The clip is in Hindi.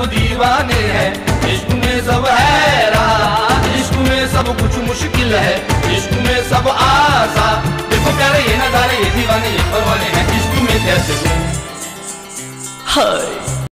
सब दीवाने हैं। इश्क में सब हैरान इश्क में सब कुछ मुश्किल है। इश्क में सब आसा देखो प्यारे, ये नजारे, ये दीवाने, ये परवाने हैं। इश्क में कैसे? हाय।